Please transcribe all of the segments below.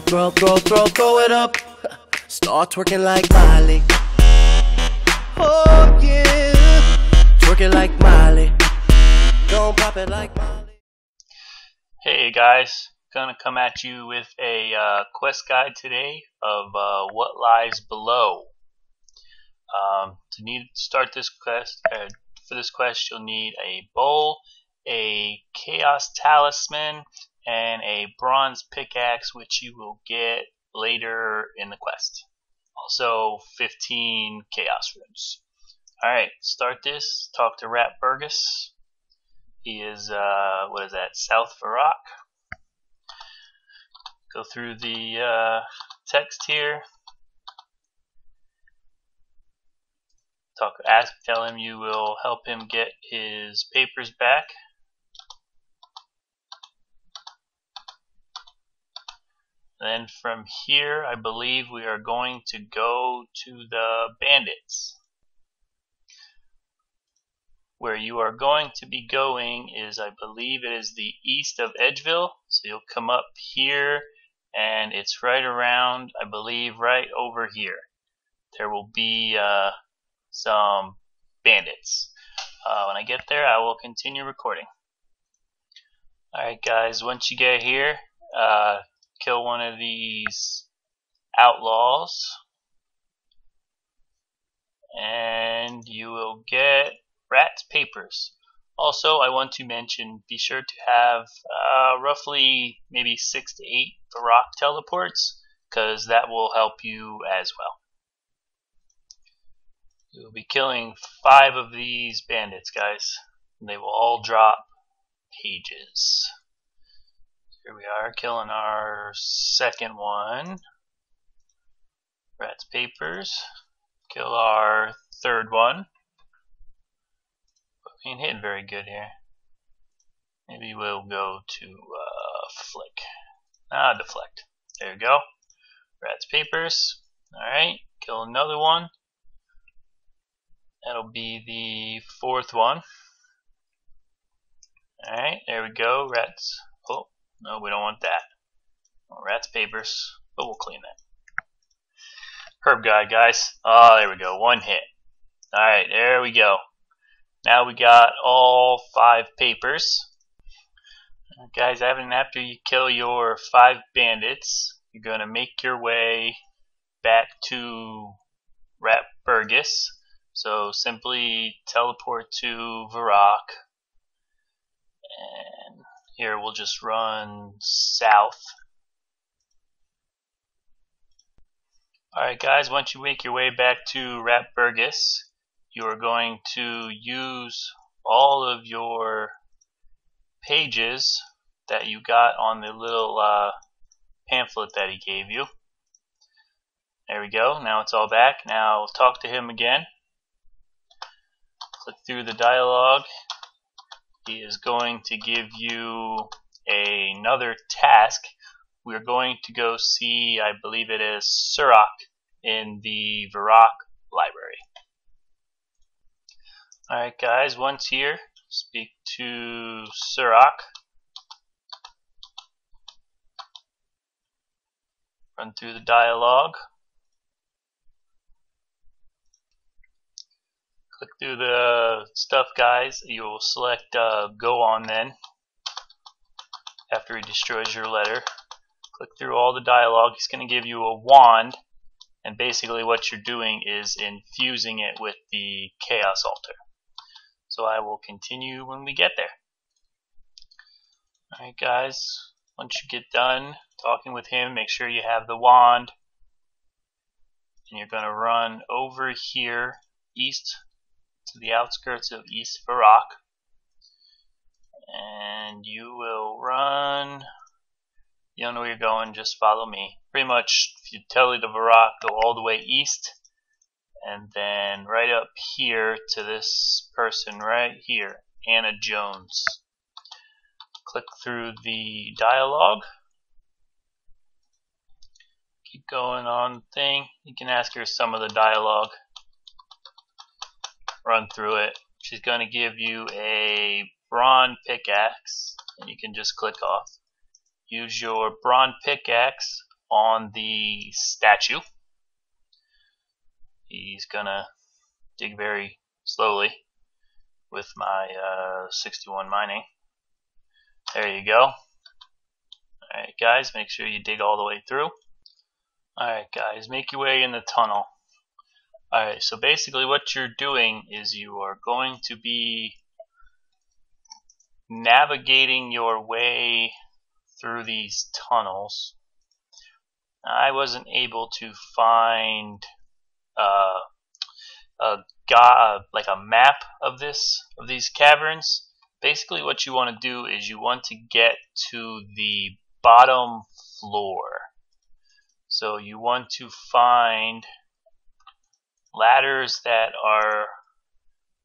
throw, throw, throw, throw, throw it up. Start twerking like Miley. Oh yeah, twerking like Miley. Don't pop it like Miley. Hey guys, gonna come at you with a uh, quest guide today of uh, what lies below. Um, to need to start this quest, uh, for this quest, you'll need a bowl, a chaos talisman, and a bronze pickaxe, which you will get later in the quest. Also, 15 chaos runes. Alright, start this. Talk to Rat Burgess. He is, uh, what is that, South Varrock. Go through the uh, text here. Talk, ask, tell him you will help him get his papers back. Then from here, I believe we are going to go to the bandits. Where you are going to be going is, I believe it is the east of Edgeville. So you'll come up here and it's right around, I believe, right over here. There will be uh, some bandits. Uh, when I get there, I will continue recording. Alright guys, once you get here, uh, kill one of these outlaws and you will get rat's papers. Also, I want to mention, be sure to have uh, roughly maybe 6 to 8 Varrock teleports, because that will help you as well. You will be killing 5 of these bandits, guys. And they will all drop pages. Here we are, killing our second one. Rat's papers. Kill our third one. But we ain't hitting very good here. Maybe we'll go to uh, flick. Ah, deflect. There we go. Rat's papers. Alright, kill another one. That'll be the fourth one. Alright, there we go. Rats. Oh, no, we don't want that. Well, rat's papers, but we'll clean that. Herb guide, guys. Oh, there we go. One hit. Alright, there we go. Now we got all five papers. guys, after you kill your five bandits, you're going to make your way back to Rat Burgess. So simply teleport to Varrock here we'll just run south. Alright guys, once you make your way back to Rat Burgess, you are going to use all of your pages that you got on the little uh, pamphlet that he gave you. There we go. Now it's all back. Now talk to him again. Click through the dialogue is going to give you another task. We're going to go see, I believe it is Surok in the Varrock library. Alright guys, once here, speak to Surok. Run through the dialogue. Click through the stuff guys. You will select uh, go on then. After he destroys your letter. Click through all the dialogue. He's going to give you a wand. And basically what you're doing is infusing it with the chaos altar. So I will continue when we get there. Alright guys. Once you get done talking with him make sure you have the wand. And you're going to run over here east to the outskirts of East Varrock. And you will run. You don't know where you're going, just follow me. Pretty much, if you tell you to Varrock, go all the way east. And then right up here to this person right here, Anna Jones. Click through the dialogue keep going on thing. You can ask her some of the dialogue run through it. She's going to give you a brawn pickaxe, and you can just click off. Use your brawn pickaxe on the statue. He's gonna dig very slowly with my uh, 61 mining. There you go. Alright guys, make sure you dig all the way through. Alright guys, make your way in the tunnel. Alright, so basically what you're doing is you are going to be navigating your way through these tunnels. I wasn't able to find uh, a like a map of this of these caverns. Basically, what you want to do is you want to get to the bottom floor. So you want to find ladders that are.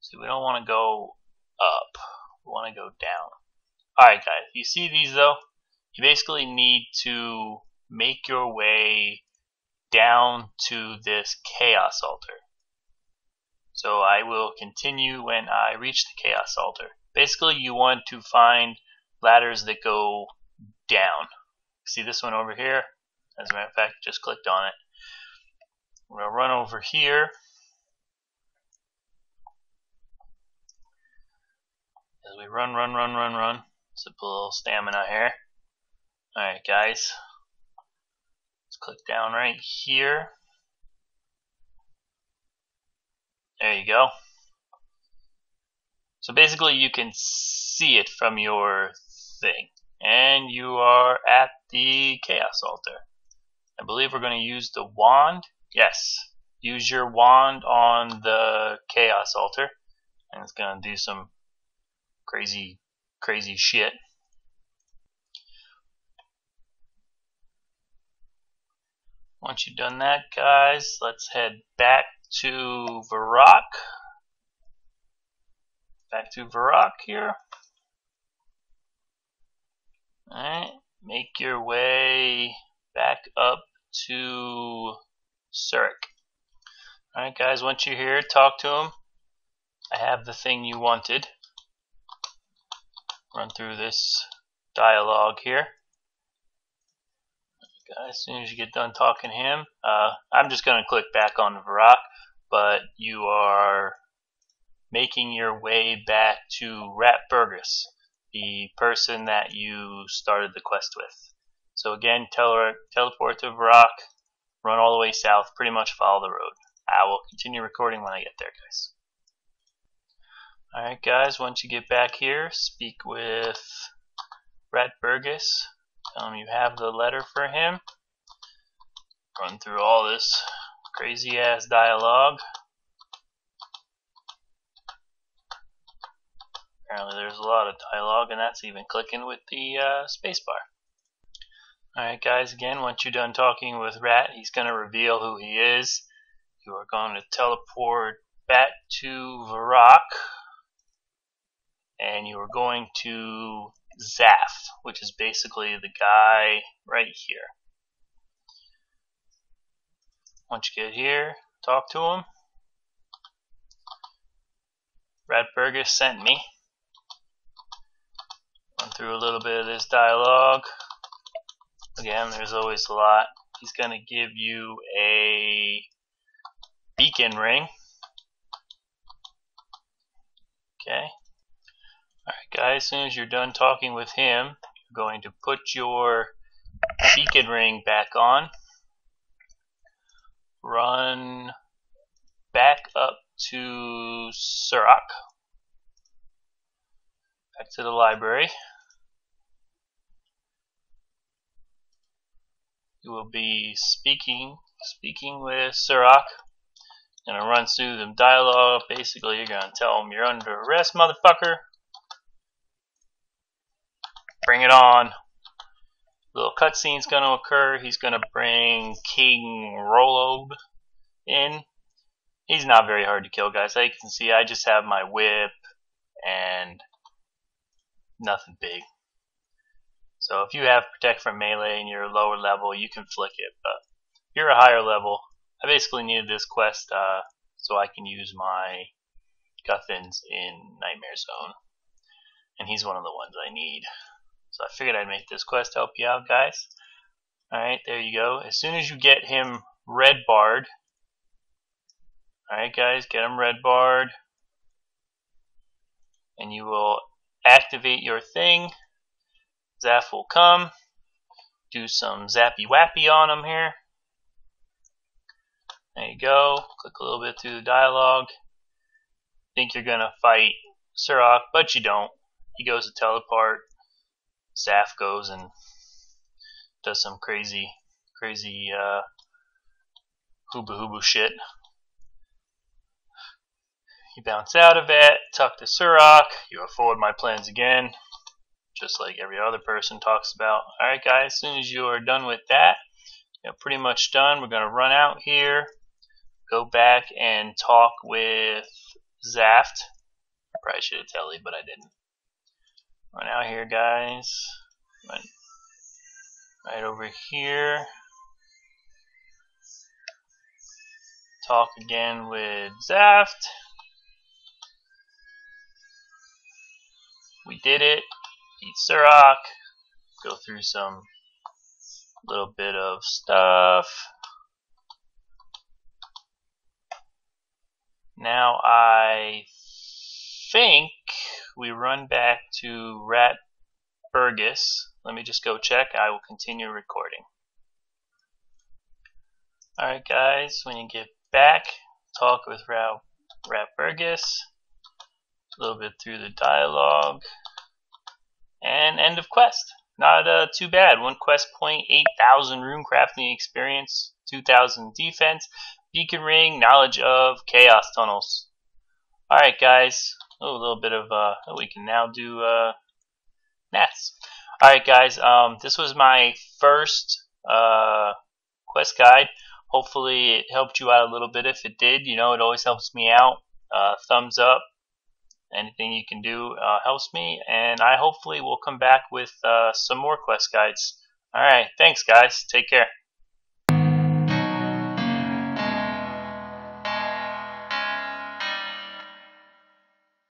See, we don't want to go up. We want to go down. Alright guys, you see these though? You basically need to make your way down to this chaos altar. So I will continue when I reach the chaos altar. Basically you want to find ladders that go down. See this one over here? As a matter of fact, just clicked on it. I'm going to run over here. As we run, run, run, run, run. Sip a little stamina here. Alright guys. Let's click down right here. There you go. So basically you can see it from your thing. And you are at the Chaos Altar. I believe we're going to use the wand. Yes. Use your wand on the Chaos Altar. And it's going to do some crazy, crazy shit. Once you've done that, guys, let's head back to Varrock. Back to Varrock here. Alright, make your way back up to Surok. Alright guys, once you're here, talk to him. I have the thing you wanted run through this dialogue here. As soon as you get done talking to him, uh, I'm just going to click back on Varrock, but you are making your way back to Rat Burgess, the person that you started the quest with. So again, tele teleport to Varrock, run all the way south, pretty much follow the road. I will continue recording when I get there, guys. Alright guys, once you get back here, speak with Rat Burgess. Tell him you have the letter for him. Run through all this crazy ass dialogue. Apparently there's a lot of dialogue and that's even clicking with the uh, spacebar. Alright guys, again, once you're done talking with Rat, he's going to reveal who he is. You are going to teleport back to Varrock and you are going to Zaff, which is basically the guy right here. Once you get here, talk to him. Brad Burgess sent me. Run through a little bit of this dialogue. Again, there's always a lot. He's going to give you a beacon ring. Okay. Alright guys, as soon as you're done talking with him, you're going to put your beacon ring back on. Run back up to Surok. Back to the library. You will be speaking speaking with Surok. Gonna run through the dialogue. Basically, you're gonna tell him you're under arrest, motherfucker. Bring it on. Little cutscene's to occur. He's to bring King Roald in. He's not very hard to kill, guys. Like you can see, I just have my whip and nothing big. So if you have Protect from Melee and you're a lower level, you can flick it. But if you're a higher level, I basically needed this quest uh, so I can use my Guthans in Nightmare Zone. And he's one of the ones I need. So I figured I'd make this quest help you out, guys. Alright, there you go. As soon as you get him red barred, alright guys, get him red barred, and you will activate your thing. Zaff will come, do some zappy wappy on him here. There you go. Click a little bit through the dialogue. Think you're gonna fight Surok, but you don't. He goes to teleport. Zaff goes and does some crazy, crazy uh, hooba hooba shit. You bounce out of it, talk to Surok, you forward my plans again, just like every other person talks about. Alright guys, as soon as you are done with that, you're pretty much done. We're going to run out here, go back and talk with Zaff. I probably should have told you, but I didn't. Run out here guys. Run right over here. Talk again with Zaff. We did it. Eat Surok. Go through some little bit of stuff. Now I think we run back to Rat Burgess. Let me just go check. I will continue recording. Alright guys, when you get back, talk with Rat, Rat Burgess. A little bit through the dialogue. And end of quest. Not uh, too bad. One quest point, 8,000 rune crafting experience, 2,000 defense, beacon ring, knowledge of chaos tunnels. Alright guys, oh, a little bit of, uh, oh, we can now do, uh, Nats. Alright guys, um, this was my first uh, quest guide. Hopefully it helped you out a little bit. If it did, you know, it always helps me out. Uh, thumbs up. Anything you can do uh, helps me. And I hopefully will come back with uh, some more quest guides. Alright, thanks guys. Take care.